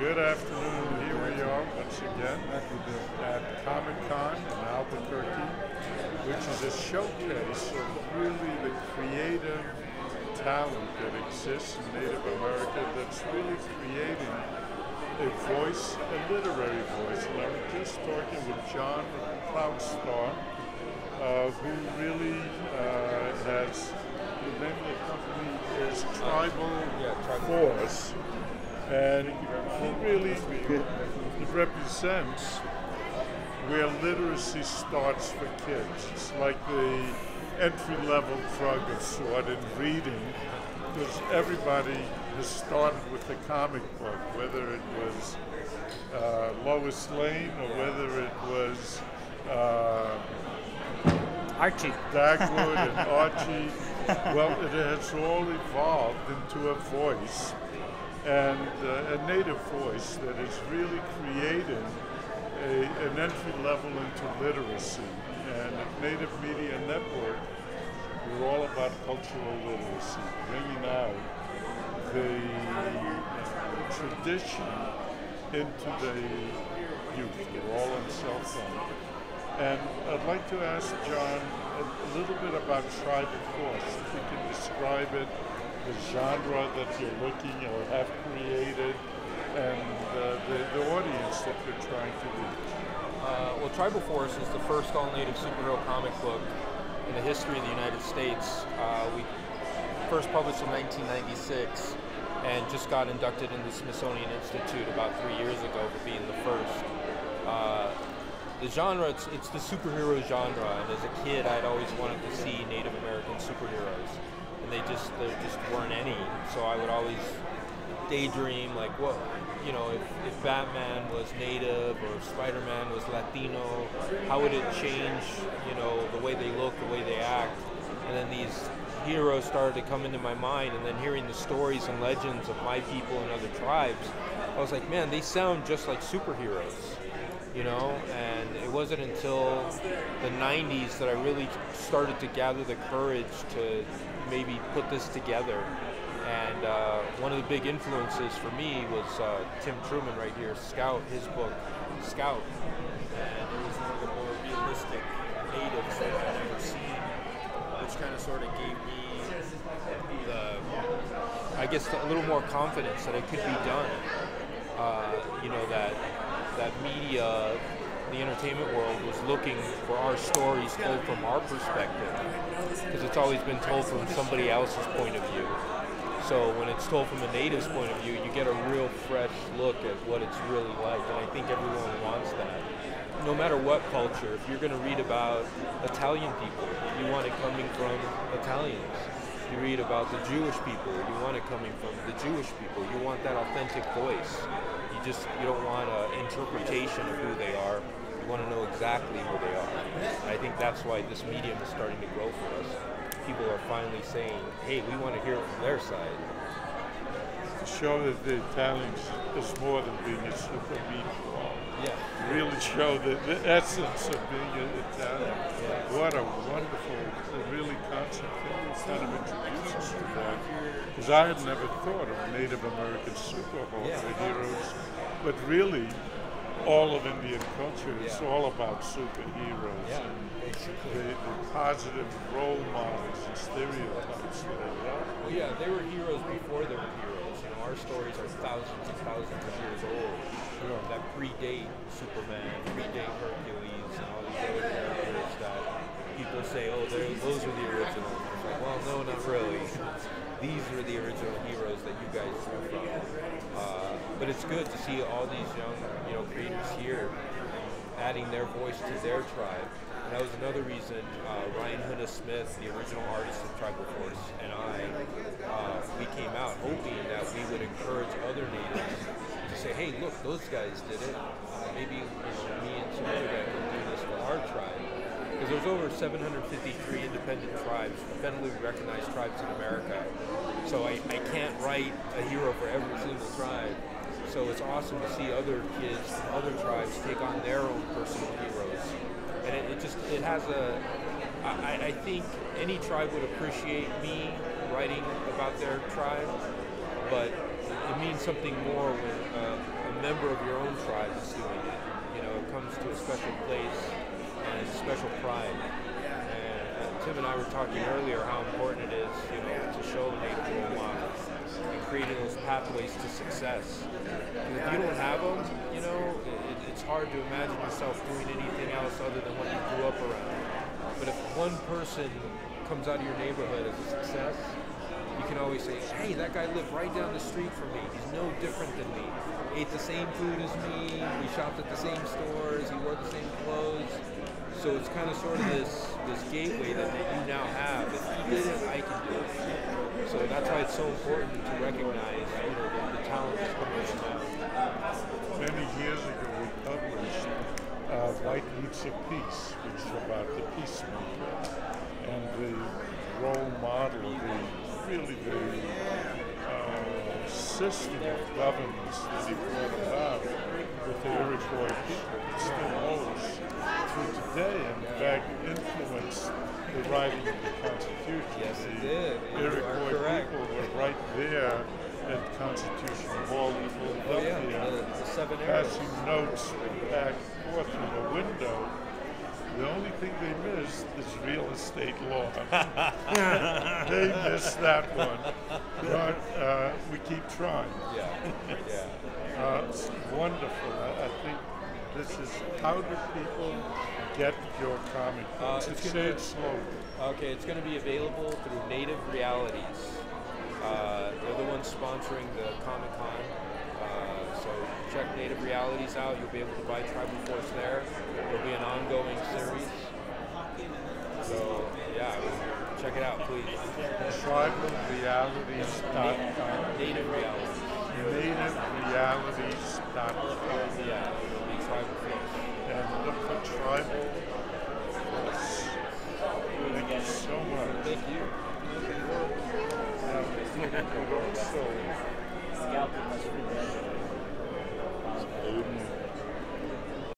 Good afternoon. Here we are once again at Comic Con in Albuquerque, which is a showcase of really the creative talent that exists in Native America that's really creating a voice, a literary voice. And I was just talking with Jon Proudstar, uh, who really uh, has, the name of the company is Tribal Yeah, Tribal Force. And he really it represents where literacy starts for kids. It's like the entry level drug of sort in reading, because everybody has started with the comic book, whether it was uh, Lois Lane or whether it was uh, Archie. Dagwood and Archie. Well, it has all evolved into a voice and uh, a native voice that is really creating a, an entry level into literacy. And at Native Media Network, we're all about cultural literacy, bringing out the tradition into the youth. We're all on cell phone. And I'd like to ask Jon a, little bit about Tribal Force. If you can describe it, the genre that you're looking or have created, and uh, the, the audience that you're trying to reach. Uh, well, Tribal Force is the first all-native superhero comic book in the history of the United States. Uh, we first published in 1996 and just got inducted in the Smithsonian Institute about three years ago for being the first. Uh, the genre, it's, it's the superhero genre, and as a kid, I'd always wanted to see Native American superheroes, they just there just weren't any. So I would always daydream like, what, you know, if, if Batman was Native or Spider-Man was Latino, how would it change, you know, the way they look, the way they act, and then these heroes started to come into my mind, and then hearing the stories and legends of my people and other tribes, I was like, man, they sound just like superheroes you know? And it wasn't until the 90s that i really started to gather the courage to maybe put this together. And uh, one of the big influences for me was uh, tim truman right here scout his book scout. And it was one of the more realistic natives that i'd ever seen which kind of sort of gave me the i guess a little more confidence that it could be done. Uh, you know that that media, the entertainment world, was looking for our stories told from our perspective, because it's always been told from somebody else's point of view. So when it's told from a native's point of view, you get a real fresh look at what it's really like, and I think everyone wants that. No matter what culture, if you're going to read about Italian people, you want it coming from Italians. You read about the Jewish people, you want it coming from the Jewish people. You want that authentic voice you just you don't want an interpretation of who they are. You want to know exactly who they are. And I think that's why this medium is starting to grow for us. People are finally saying, "Hey, we want to hear it from their side." To show that the Italians is more than being a super. Yeah. Really show the, the essence of being an Italian. Yeah. What a wonderful, really concept. Can kind of introduce us to that? Because I had never thought of Native American superheroes, Yeah. heroes, but really, all of Indian culture is Yeah. all about superheroes Yeah, and the, the positive role models and stereotypes that are. Well, yeah, they were heroes before they were heroes. You know, our stories are thousands and thousands of years old. That predate Superman, predate Hercules, and all these other characters that people say, oh, those are the original. It's like, well, no, not really. These are the original heroes that you guys drew from. Uh, but it's good to see all these young, you know, creators here adding their voice to their tribe. And that was another reason uh, Ryan Huna Smith, the original artist of Tribal Force, and I, uh, we came out hoping that we would encourage other natives to say, hey, look, those guys did it. Maybe you know, me and some other guy can do this for our tribe. Because there's over 753 independent tribes, federally recognized tribes in America. So I, I can't write a hero for every single tribe. So it's awesome to see other kids from other tribes take on their own personal heroes. And it, it just, it has a, I, I think any tribe would appreciate me writing about their tribe, but it means something more when uh, a member of your own tribe is doing it. You know, it comes to a special place and special pride. And uh, Tim and I were talking earlier how important it is, you know, to show native role models creating those pathways to success. If you don't have them, you know, it, it's hard to imagine yourself doing anything else other than what you grew up around. But if one person comes out of your neighborhood as a success, you can always say, hey, that guy lived right down the street from me. He's no different than me. Ate the same food as me. We shopped at the same stores. He wore the same clothes. So it's kind of sort of this this gateway that, that you now have. If he did it, I can do it. So that's why it's so important to recognize, you know, the, the talent that's coming out. Many years ago, we published uh, White Roots of Peace, which is about the peace peacemaker and the role model, the really the system of governance that he brought about with the Iroquois people. It still holds through today, and in fact influenced the writing of the Constitution. Yes, it the did. You Iroquois people were right there at Constitution Hall in Oh Philadelphia yeah, the, the seven passing notes back and forth through the window. The only thing they missed is real estate law. they missed that one. But uh, we keep trying. Yeah, yeah. Uh, it's wonderful. I, I think this is how do people get your comic Uh, it's Say it slowly. Okay, it's going to be available through Native Realities. Uh, they're the ones sponsoring the Comic Con. Uh, so check Native Realities out. You'll be able to buy Tribal Force there. It'll be an ongoing series. So yeah, check it out, please. TribalRealities.com. Native Realities. NativeRealities.com. Yeah, it'll be Tribal Force. And look for tribal force. Thank you so much. Thank you. Now, so